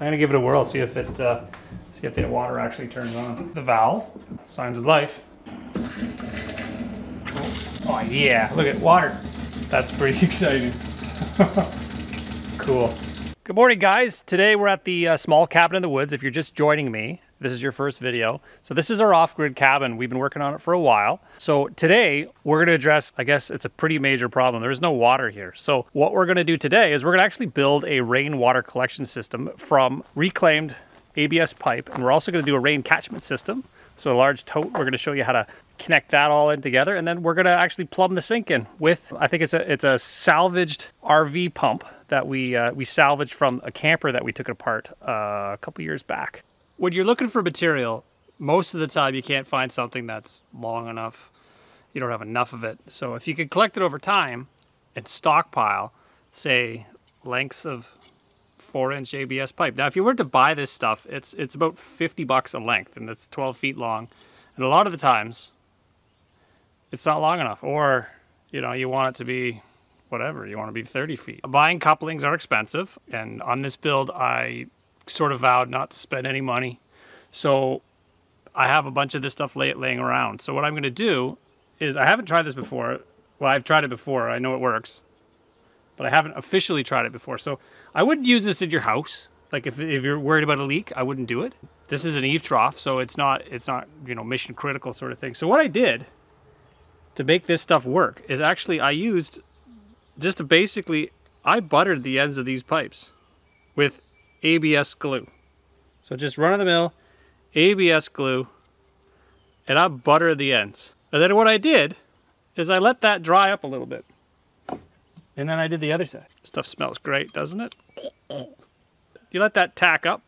I'm gonna give it a whirl, see if it, uh, see if the water actually turns on. The valve, signs of life. Oh yeah, look at water. That's pretty exciting. cool. Good morning guys. Today we're at the uh, small cabin in the woods. If you're just joining me, this is your first video. So this is our off-grid cabin. We've been working on it for a while. So today we're gonna address, I guess it's a pretty major problem. There is no water here. So what we're gonna do today is we're gonna actually build a rainwater collection system from reclaimed ABS pipe. And we're also gonna do a rain catchment system. So a large tote, we're gonna show you how to connect that all in together. And then we're gonna actually plumb the sink in with, I think it's a, it's a salvaged RV pump that we, uh, we salvaged from a camper that we took apart uh, a couple years back when you're looking for material, most of the time you can't find something that's long enough. You don't have enough of it. So if you could collect it over time and stockpile, say, lengths of four inch ABS pipe. Now, if you were to buy this stuff, it's it's about 50 bucks a length and it's 12 feet long. And a lot of the times it's not long enough or, you know, you want it to be whatever, you want to be 30 feet. Buying couplings are expensive. And on this build, I sort of vowed not to spend any money. So I have a bunch of this stuff lay, laying around. So what I'm going to do is I haven't tried this before. Well, I've tried it before. I know it works. But I haven't officially tried it before. So I wouldn't use this in your house. Like if, if you're worried about a leak, I wouldn't do it. This is an eave trough, so it's not it's not, you know, mission critical sort of thing. So what I did to make this stuff work is actually I used just to basically I buttered the ends of these pipes with ABS glue. So just run of the mill ABS glue and I butter the ends. And then what I did is I let that dry up a little bit. And then I did the other side. Stuff smells great, doesn't it? You let that tack up.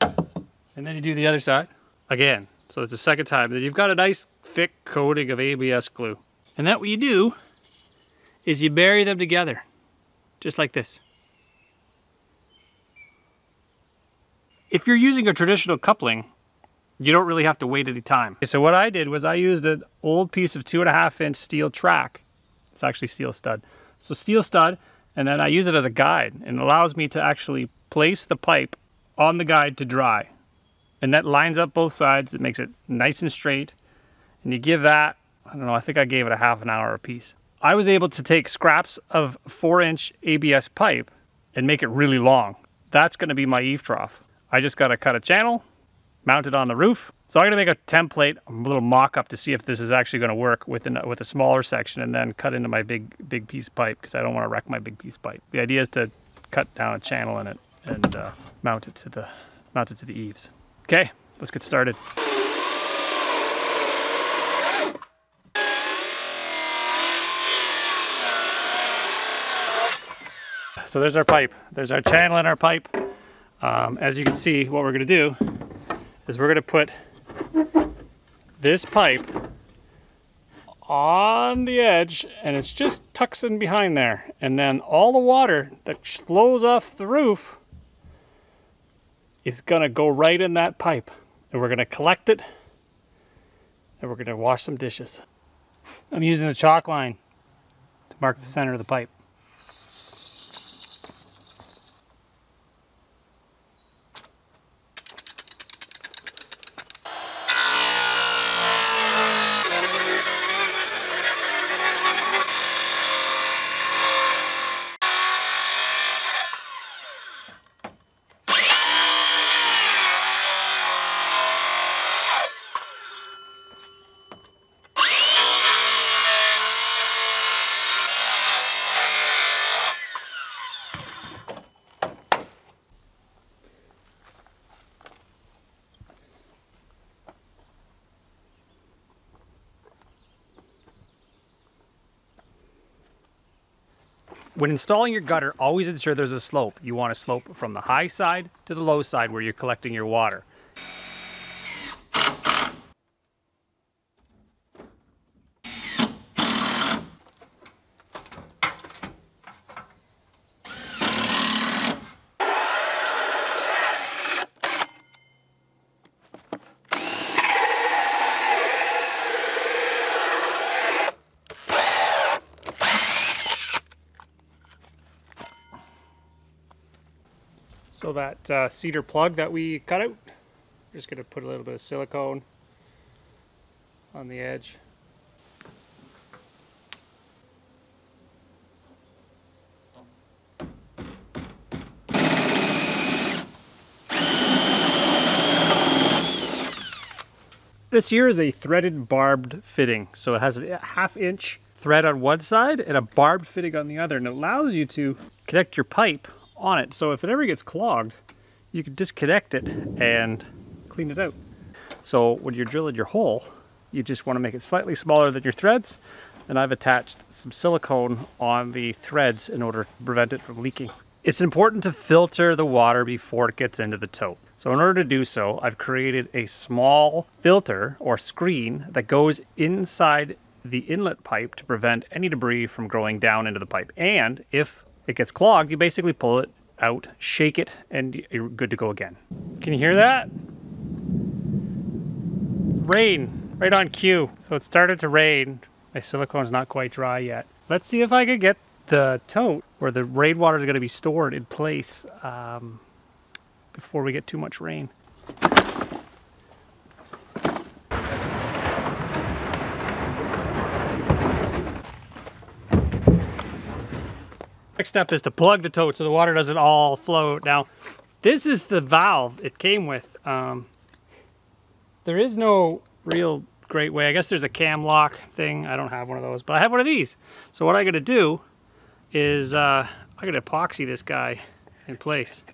And then you do the other side again. So it's the second time. Then you've got a nice thick coating of ABS glue. And that what you do is you bury them together. Just like this. If you're using a traditional coupling, you don't really have to wait any time. So what I did was I used an old piece of two and a half inch steel track. It's actually steel stud. So steel stud, and then I use it as a guide and allows me to actually place the pipe on the guide to dry. And that lines up both sides. It makes it nice and straight. And you give that, I don't know, I think I gave it a half an hour a piece. I was able to take scraps of four inch ABS pipe and make it really long. That's gonna be my eave trough. I just got to cut a channel, mount it on the roof. So I'm to make a template, a little mock-up to see if this is actually to work with, an, with a smaller section and then cut into my big big piece pipe because I don't want to wreck my big piece pipe. The idea is to cut down a channel in it and uh, mount it to the mount it to the eaves. Okay, let's get started. So there's our pipe. There's our channel in our pipe. Um, as you can see, what we're going to do is we're going to put this pipe on the edge and it's just tucks in behind there. And then all the water that flows off the roof is going to go right in that pipe. And we're going to collect it and we're going to wash some dishes. I'm using a chalk line to mark the center of the pipe. When installing your gutter, always ensure there's a slope. You want a slope from the high side to the low side where you're collecting your water. That uh, cedar plug that we cut out, just going to put a little bit of silicone on the edge. This here is a threaded barbed fitting. So it has a half inch thread on one side and a barbed fitting on the other. And it allows you to connect your pipe on it. So if it ever gets clogged, you can disconnect it and clean it out. So when you're drilling your hole, you just want to make it slightly smaller than your threads. And I've attached some silicone on the threads in order to prevent it from leaking. It's important to filter the water before it gets into the tote. So in order to do so, I've created a small filter or screen that goes inside the inlet pipe to prevent any debris from growing down into the pipe. And if it gets clogged, you basically pull it out, shake it, and you're good to go again. Can you hear that? Rain, right on cue. So it started to rain. My silicone's not quite dry yet. Let's see if I can get the tote where the rainwater is going to be stored in place. Um, before we get too much rain. Next step is to plug the tote so the water doesn't all flow. Now, this is the valve it came with. Um, there is no real great way. I guess there's a cam lock thing. I don't have one of those, but I have one of these. So what I gotta do is uh, I gotta epoxy this guy in place.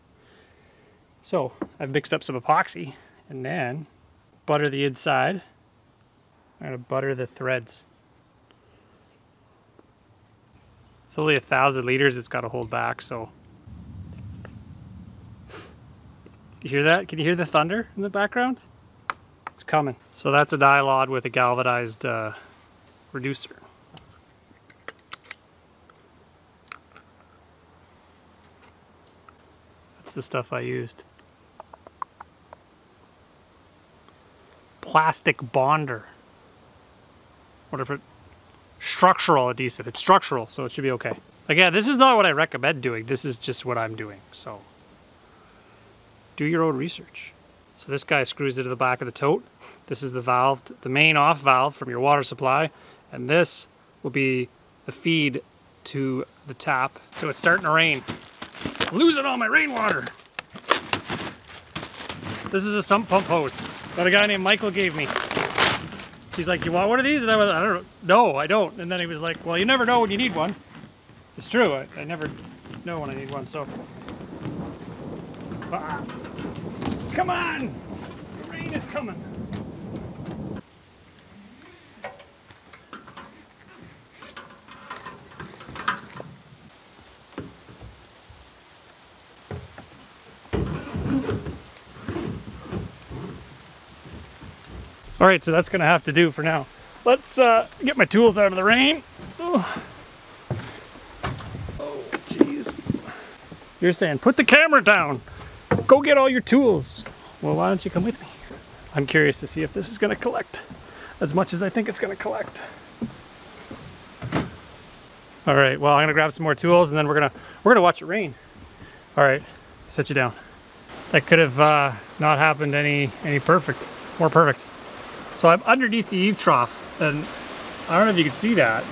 So I've mixed up some epoxy and then butter the inside. I'm gonna butter the threads. It's only a thousand liters it's got to hold back, so. You hear that? Can you hear the thunder in the background? It's coming. So that's a dialod with a galvanized uh, reducer. That's the stuff I used. plastic bonder. What if it structural adhesive? It's structural, so it should be okay. Again, this is not what I recommend doing. This is just what I'm doing. So do your own research. So this guy screws into the back of the tote. This is the valve, the main off valve from your water supply. And this will be the feed to the tap. So it's starting to rain. I'm losing all my rainwater. This is a sump pump hose that a guy named Michael gave me. He's like, you want one of these? And I was, I don't know. No, I don't. And then he was like, well, you never know when you need one. It's true. I, I never know when I need one. So, ah. come on, the rain is coming. All right, so that's gonna have to do for now. Let's uh, get my tools out of the rain. Oh, jeez. You're saying, put the camera down. Go get all your tools. Well, why don't you come with me? I'm curious to see if this is gonna collect as much as I think it's gonna collect. All right, well, I'm gonna grab some more tools and then we're gonna we're gonna watch it rain. All right, set you down. That could have uh, not happened any any perfect, more perfect. So I'm underneath the eave trough and I don't know if you can see that.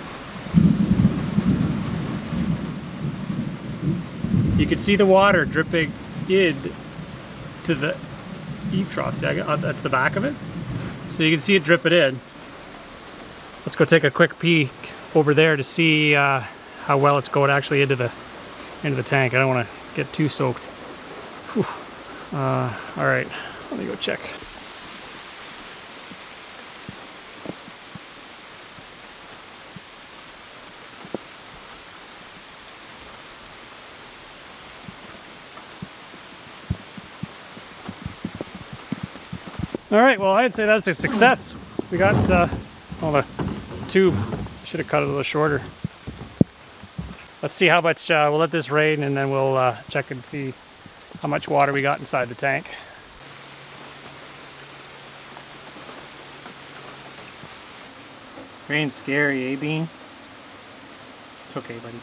You can see the water dripping in to the eave trough. See, uh, that's the back of it. So you can see it dripping in. Let's go take a quick peek over there to see uh, how well it's going actually into the into the tank. I don't want to get too soaked. Uh, all right, let me go check. All right, well, I'd say that's a success. We got, uh, well, the tube should have cut it a little shorter. Let's see how much, uh, we'll let this rain and then we'll uh, check and see how much water we got inside the tank. Rain's scary, eh, Bean? It's okay, buddy.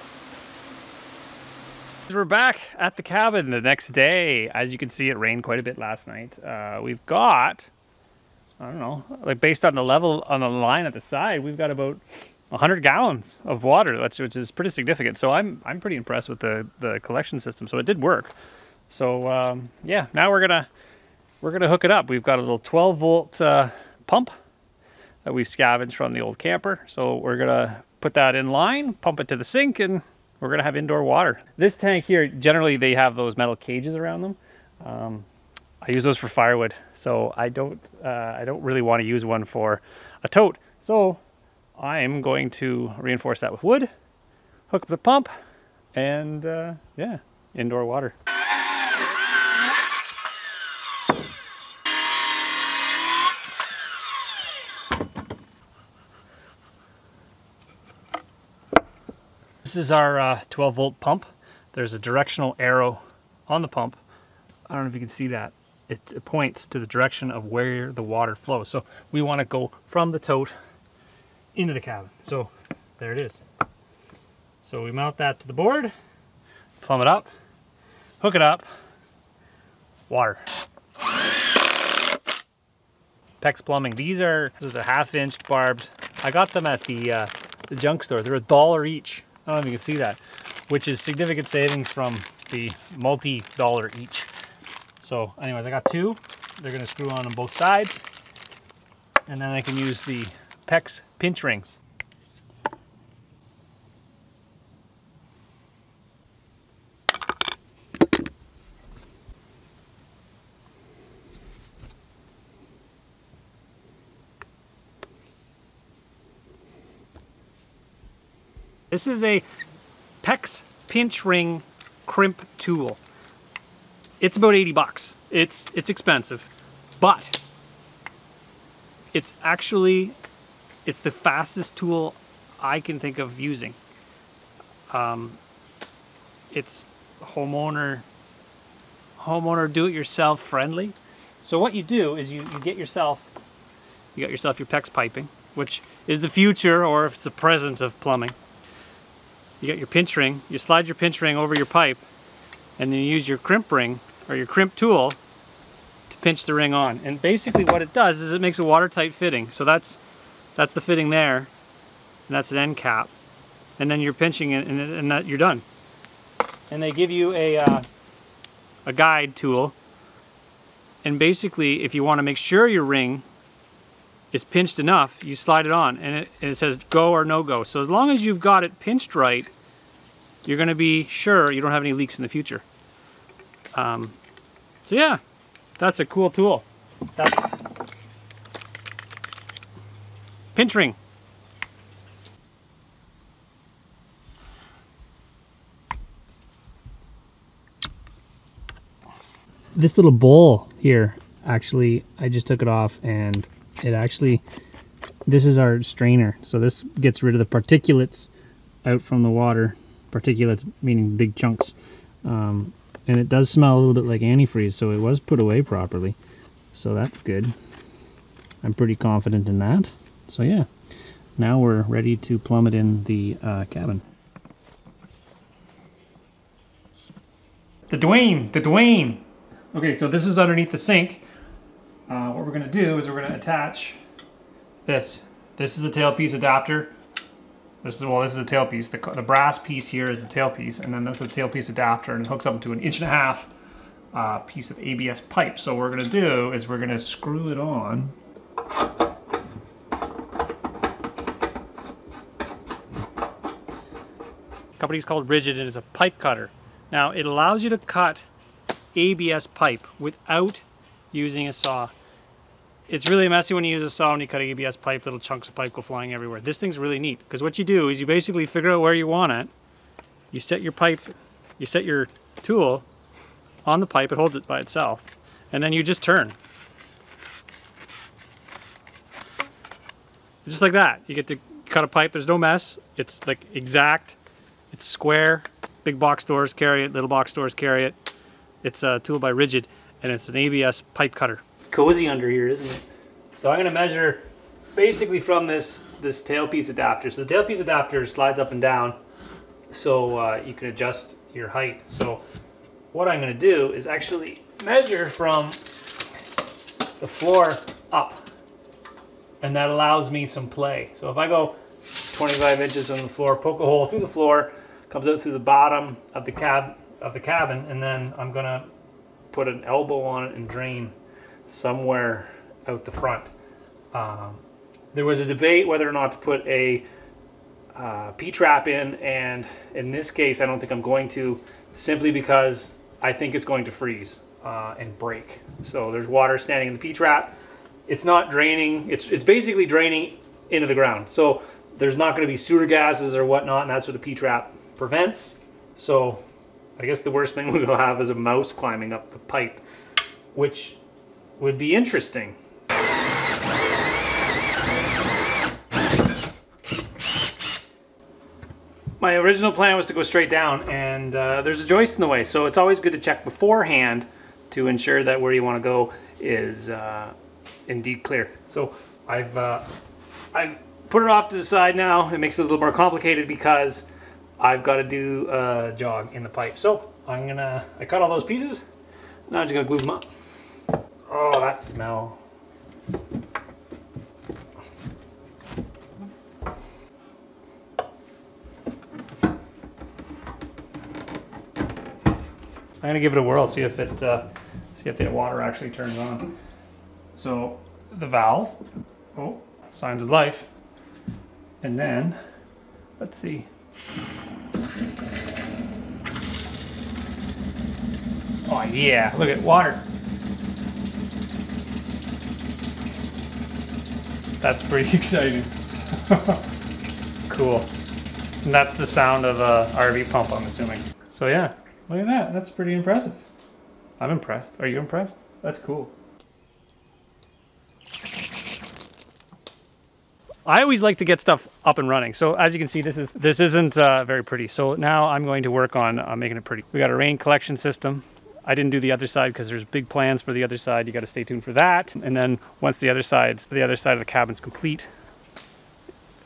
We're back at the cabin the next day. As you can see, it rained quite a bit last night. Uh, we've got, I don't know, like based on the level on the line at the side, we've got about 100 gallons of water, which, which is pretty significant. So I'm I'm pretty impressed with the the collection system. So it did work. So um, yeah, now we're gonna we're gonna hook it up. We've got a little 12 volt uh, pump that we've scavenged from the old camper. So we're gonna put that in line, pump it to the sink, and we're gonna have indoor water. This tank here, generally they have those metal cages around them. Um, I use those for firewood, so I don't uh, I don't really want to use one for a tote. So I'm going to reinforce that with wood, hook up the pump, and uh, yeah, indoor water. This is our uh, 12 volt pump. There's a directional arrow on the pump. I don't know if you can see that. It, points to the direction of where the water flows. So we want to go from the tote into the cabin. So there it is. So we mount that to the board, plumb it up, hook it up, water. PEX Plumbing. These are, these are the half inch barbed. I got them at the, uh, the junk store. They're a dollar each. I don't know if you can see that, which is significant savings from the multi-dollar each. So anyways, I got two. They're gonna screw on on both sides. And then I can use the PEX pinch rings. This is a PEX pinch ring crimp tool. It's about 80 bucks. It's, it's expensive, but it's actually, it's the fastest tool I can think of using. Um, it's homeowner, homeowner do-it-yourself friendly. So what you do is you, you get yourself, you got yourself your PEX piping, which is the future or if it's the present of plumbing you got your pinch ring, you slide your pinch ring over your pipe, and then you use your crimp ring, or your crimp tool, to pinch the ring on. And basically what it does is it makes a watertight fitting. So that's, that's the fitting there, and that's an end cap. And then you're pinching it, and, and that, you're done. And they give you a, uh, a guide tool, and basically if you want to make sure your ring is pinched enough, you slide it on and it, and it, says go or no go. So as long as you've got it pinched right, you're gonna be sure you don't have any leaks in the future. Um, so yeah, that's a cool tool. That's pinch ring. This little bowl here, actually, I just took it off and it actually this is our strainer so this gets rid of the particulates out from the water particulates meaning big chunks um, and it does smell a little bit like antifreeze so it was put away properly. So that's good. I'm pretty confident in that. So yeah now we're ready to plumb it in the uh, cabin. The Dwayne the Dwayne. Okay so this is underneath the sink. Uh, what we're to do is we're to attach this. This is a tailpiece adapter. This is, well, this is a tailpiece. The, the brass piece here is a tailpiece, and then that's a tailpiece adapter, and it hooks up to an inch and a half uh, piece of ABS pipe. So what we're going to do is we're going to screw it on. company's called RIDGID, and it's a pipe cutter. Now it allows you to cut ABS pipe without using a saw. It's really messy when you use a saw and you cut a ABS pipe, little chunks of pipe go flying everywhere. This thing's really neat because what you do is you basically figure out where you want it. You set your pipe, you set your tool on the pipe, it holds it by itself, and then you just turn. Just like that. You get to cut a pipe, there's no mess. It's like exact, it's square. Big box stores carry it, little box stores carry it. It's a tool by RIDGID, and it's an ABS pipe cutter. Cozy under here, isn't it? So I'm gonna measure basically from this, this tailpiece adapter. So the tailpiece adapter slides up and down so uh, you can adjust your height. So what I'm gonna do is actually measure from the floor up. And that allows me some play. So if I go 25 inches on the floor, poke a hole through the floor, comes out through the bottom of the cab of the cabin, and then I'm gonna put an elbow on it and drain somewhere out the front. Um, there was a debate whether or not to put a uh, P-trap in, and in this case, I don't think I'm going to, simply because I think it's going to freeze uh, and break. So there's water standing in the P-trap. It's not draining. It's it's basically draining into the ground. So there's not going to be sewer gases or whatnot, and that's what the P-trap prevents. So I guess the worst thing we'll have is a mouse climbing up the pipe, which would be interesting. My original plan was to go straight down and uh, there's a joist in the way so it's always good to check beforehand to ensure that where you want to go is uh, indeed clear. So I've, uh, I've put it off to the side now. It makes it a little more complicated because I've got to do a jog in the pipe. So I'm gonna, I cut all those pieces. Now I'm just gonna glue them up. Oh, that smell. I'm gonna give it a whirl, see if it, uh, see if the water actually turns on. So the valve, oh, signs of life. And then, let's see. Oh yeah, look at water. That's pretty exciting. cool. And that's the sound of a RV pump, I'm assuming. So yeah, look at that. That's pretty impressive. I'm impressed. Are you impressed? That's cool. I always like to get stuff up and running. So as you can see, this is this isn't uh, very pretty. So now I'm going to work on uh, making it pretty. We got a rain collection system. I didn't do the other side because there's big plans for the other side. You got to stay tuned for that. And then once the other side's the other side of the cabin's complete,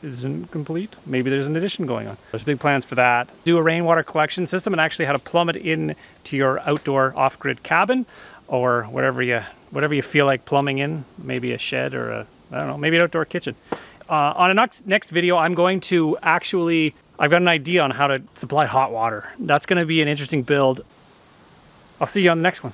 isn't complete. Maybe there's an addition going on. There's big plans for that. Do a rainwater collection system and actually how to plumb it in to your outdoor off-grid cabin or whatever you whatever you feel like plumbing in, maybe a shed or a I don't know, maybe an outdoor kitchen. Uh, on a next, next video, I'm going to actually, I've got an idea on how to supply hot water. That's gonna be an interesting build. I'll see you on the next one.